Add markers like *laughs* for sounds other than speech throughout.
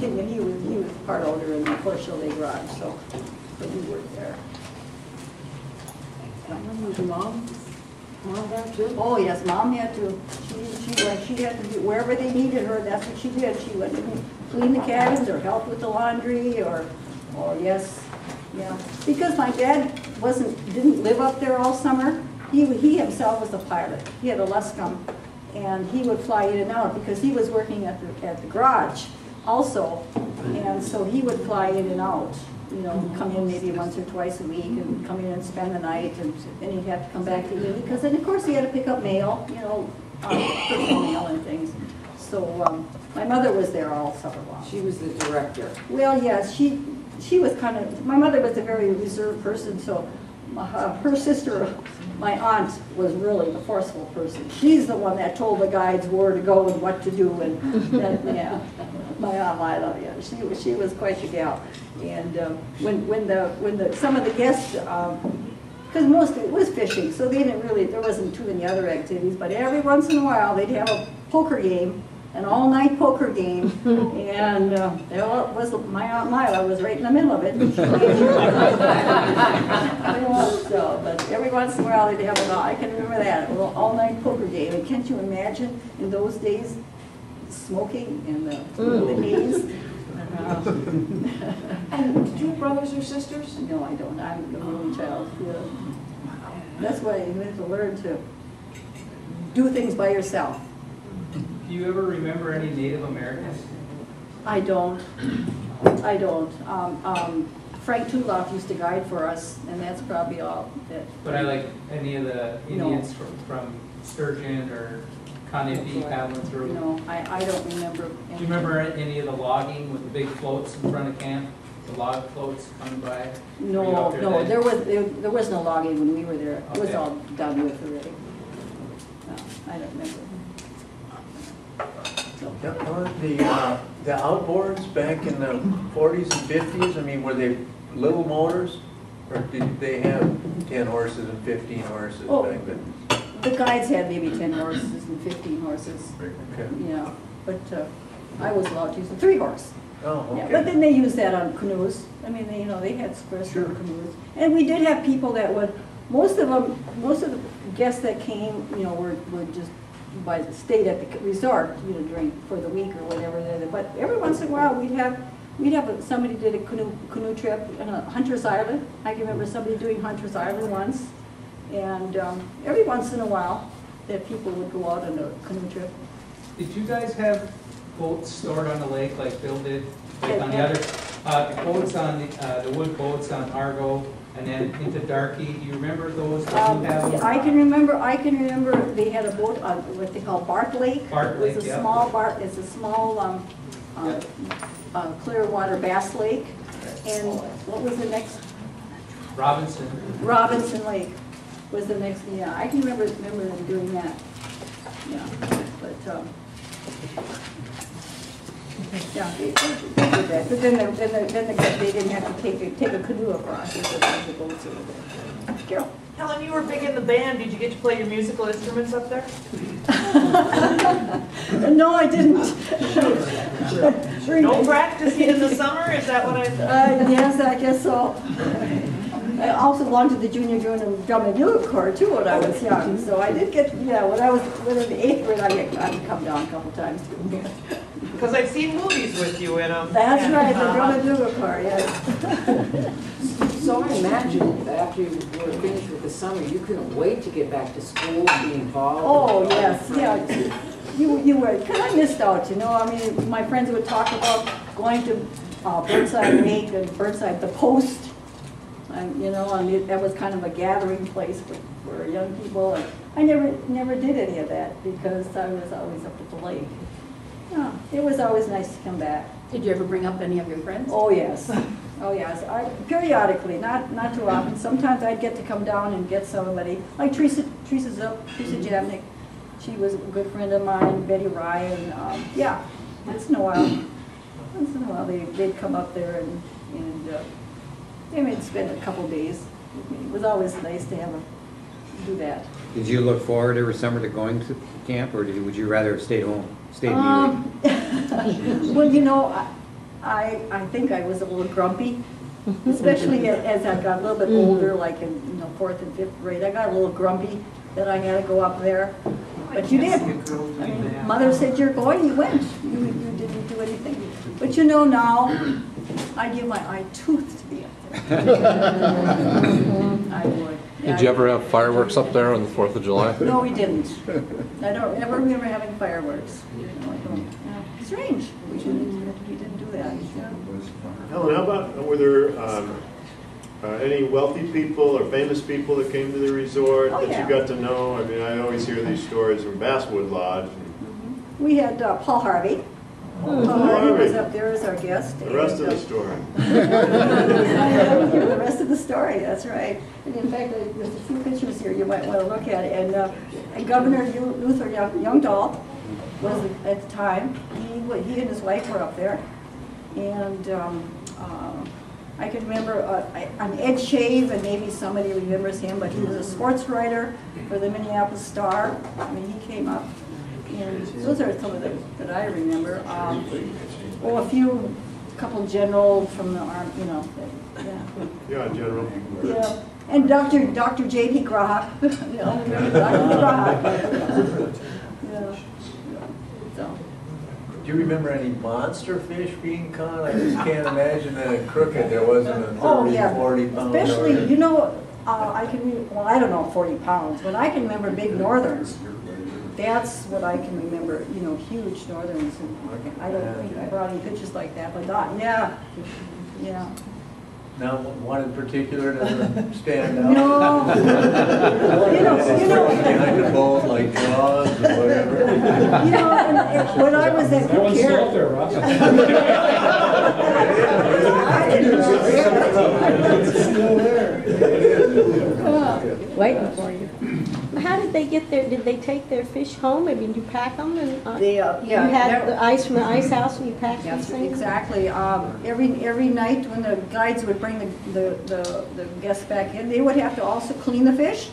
continue, he was, he was part owner in the Fort Chalet Garage, so, so we worked there. Was mom, mom there too? Oh, yes, mom had to, she, she went, she had to be, wherever they needed her, that's what she did. She went to clean the cabins or help with the laundry or, or yes, yeah. Because my dad wasn't, didn't live up there all summer. He, he himself was a pilot. He had a Luscombe and he would fly in and out because he was working at the, at the garage also. And so he would fly in and out, you know, come in maybe once or twice a week and come in and spend the night and then he'd have to come back to eat because then of course he had to pick up mail, you know, um, personal mail and things. So, um, my mother was there all summer long. She was the director. Well, yes, she, she was kind of, my mother was a very reserved person, so uh, her sister, my aunt, was really the forceful person. She's the one that told the guides where to go and what to do, and, and, yeah. My aunt Lila, yeah, she was, she was quite the gal. And um, when, when the, when the, some of the guests, because most, it was fishing, so they didn't really, there wasn't too many other activities, but every once in a while, they'd have a poker game, an all-night poker game, and uh, there was, my Aunt Lila was right in the middle of it. *laughs* So, but every once in a while, they'd have a, I can remember that, a little all-night poker game, and can't you imagine, in those days, smoking and the the haze? *laughs* And do you have brothers or sisters? No, I don't, I'm the only child, yeah. That's why you have to learn to do things by yourself. Do you ever remember any Native Americans? I don't, I don't. Um, um, Frank Tuloff used to guide for us, and that's probably all that. But I like any of the No. Indians from, from Sturgeon or Kawnipi paddling through? No, I, I don't remember. Do you remember any of the logging with the big floats in front of camp? The log floats coming by? No, there no, then? there was, there there was no logging when we were there. It was all done with already. No, I don't remember. The, uh, the outboards back in the forties and fifties, I mean, were they little motors? Or did they have ten horses and fifteen horses Oh. back then? The guides had maybe ten horses and fifteen horses, Okay. yeah, but uh, I was allowed to use a three horse. Oh, Yeah, But okay. then they used that on canoes. I mean, they, you know, they had square Sure. canoes. And we did have people that would, most of them, most of the guests that came, you know, were, were just by the state at the resort, you know, during, for the week or whatever. But every once in a while, we'd have, we'd have, a- somebody did a canoe, canoe trip on a Hunter's Island. I can remember somebody doing Hunter's Island once. And um, every once in a while, that people would go out on a canoe trip. Did you guys have boats stored on the lake like Bill did? Like on the other, uh, the boats on, the uh, the wood boats on Argo and then into Darky, do you remember those? Did you Um. I can remember, I can remember they had a boat on what they call Bark Lake. Bark Lake, It's a yeah. small bark, it's a small, um, uh, uh, clear water bass lake. And what was the next, Robinson? Robinson Lake was the next, yeah, I can remember, remember them doing that. Yeah, but, um, yeah, they, they they did that. But then, the- then, the- then the- they didn't have to take, a- take a canoe across, it's just the boats over there. Carol? Helen, you were big in the band. Did you get to play your musical instruments up there? *laughs* No, I didn't. No practicing in the summer? Is that what I? Uh, yes, I guess so. I also belonged to the junior drum drum and bugle corps too when I was young, so I did get, yeah, when I was, when in the eighth grade, I got, I'd come down a couple times too. Because I've seen movies with you in them. That's right, the drum and bugle corps, yes. *laughs* So I imagine that after you were finished with the summer, you couldn't wait to get back to school and be involved. Oh, yes, yeah, you, you were, because I missed out, you know, I mean, my friends would talk about going to uh, Burntside Lake and Burntside, the Post, and, you know, and it- that was kind of a gathering place for, for young people, and I never, never did any of that, because I was always up at the lake. Yeah, it was always nice to come back. Did you ever bring up any of your friends? Oh, yes. Oh, yes. I, periodically, not, not too often. Sometimes I'd get to come down and get somebody, like Teresa, Teresa Zup, Teresa Jamnik. She was a good friend of mine, Betty Ryan, um, yeah. Once in a while, once in a while, they, they'd come up there and, and, uh, they would spend a couple days. It was always nice to have them do that. Did you look forward every summer to going to camp, or did you- would you rather have stayed home, stayed in Um, *laughs* Well, you know, I- I, I think I was a little grumpy, especially a- as I got a little bit older, like in, you know, fourth and fifth grade. I got a little grumpy that I had to go up there. But you did. can't see a girl I mean, mother said you're going, you went. You, you didn't do anything. But you know now, I'd give my eye tooth to be up there. I would. Did you ever have fireworks up there on the Fourth of July? No, we didn't. I don't ever remember having fireworks. No, I don't. Yeah. Strange. We didn't, we didn't do that. Yeah. Helen, how about, were there um, uh, any wealthy people or famous people that came to the resort Oh, that yeah. you got to know? I mean, I always hear these stories from Basswood Lodge. We had uh, Paul Harvey. Paul Harvey was up there as our guest. The rest of the uh, story. I will give the rest of the story, that's right. And in fact, uh, there's a few pictures here you might want to look at. And uh, and Governor Lu- Luther Young- Youngdahl was at the time, he, he and his wife were up there. And um, uh, I can remember, uh, I- I'm Ed Shave, and maybe somebody remembers him, but he was a sports writer for the Minneapolis Star. I mean, he came up. And those are some of the, that I remember. Um, Oh, a few, couple generals from the army, you know, that- yeah. Yeah, General. Yeah, and Dr. Dr. J.P. Grahak, *laughs* you know, Dr. Grahak. *laughs* Yeah. So, Do you remember any monster fish being caught? I just can't imagine that a crooked, there wasn't a Oh, yeah, 40 pound. especially, you know, uh, I can, re- well, I don't know, forty pounds, but I can remember big northerns. That's what I can remember, you know, huge northerns, and I don't think I brought any pictures like that, but that, yeah, yeah. Now, one in particular doesn't stand out? No. *laughs* You know, you know, Behind the boat, like Jaws or whatever. You know, and- and when I was at That one's *laughs* *laughs* still up Pier, there, Ross. Waiting for you. How did they get there? Did they take their fish home? I mean, you pack them and, uh, they, uh, you yeah. had that- the ice from the ice house and you packed these Yes, things? exactly. Um, Every, every night when the guides would bring the, the, the the guests back in, they would have to also clean the fish.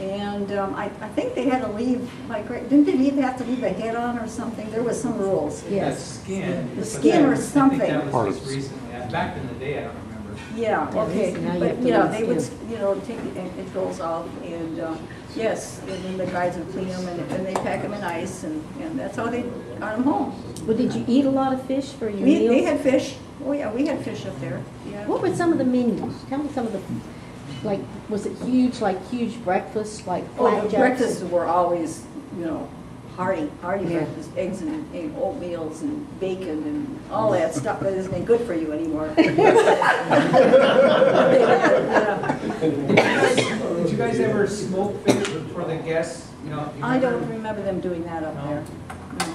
And um, I, I think they had to leave, like, right- didn't they leave, have to leave a head on or something? There was some rules. That Yes. skin. The but skin that- or something. I think that Part was of just it. recently. Uh, Back in the day, I don't remember. Yeah, Yeah, okay, now you but, have to you know, leave they would, skin. you know, take, it and it goes off, and, uh, yes, and then the guys would clean them, and and they pack them in ice, and, and that's how they got them home. Well, did you eat a lot of fish for your We, meals? they had fish, oh yeah, we had fish up there, yeah. What were some of the menus? Tell me some of the, like, was it huge, like huge breakfast, like Oh, the flapjacks? breakfasts were always, you know, hearty, hearty Yeah. breakfast, eggs and and oatmeals and bacon and all that stuff that isn't good for you anymore. *laughs* *laughs* Yeah. *laughs* Did you guys ever smoke fish for the guests? You know, you I don't remember remember them doing that up No. there. No,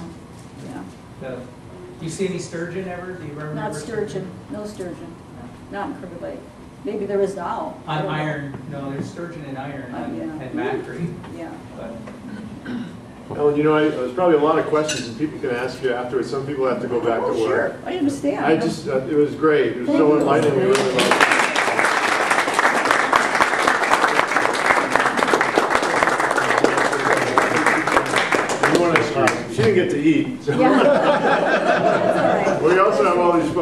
yeah. the- Do you see any sturgeon ever? Do you remember? Not sturgeon, no sturgeon, not in Crooked Lake. Maybe there is now. I On don't know. iron, no, there's sturgeon and iron on- yeah. at Macri, Yeah. but. Ellen, you know, I- there's probably a lot of questions and people can ask you afterwards. Some people have to go back to Oh, work. sure, I understand. I just, uh, it was great. It was Thank so enlightening. We really loved it. You wanna- uh, She didn't get to eat, so. Yeah. That's all right. We also have all these